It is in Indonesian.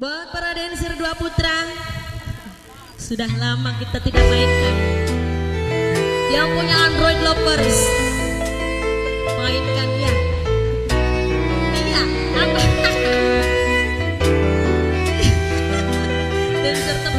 Buat para dancer dua putra Sudah lama kita tidak mainkan. Yang punya Android lovers Mainkan ya. Iya Dancer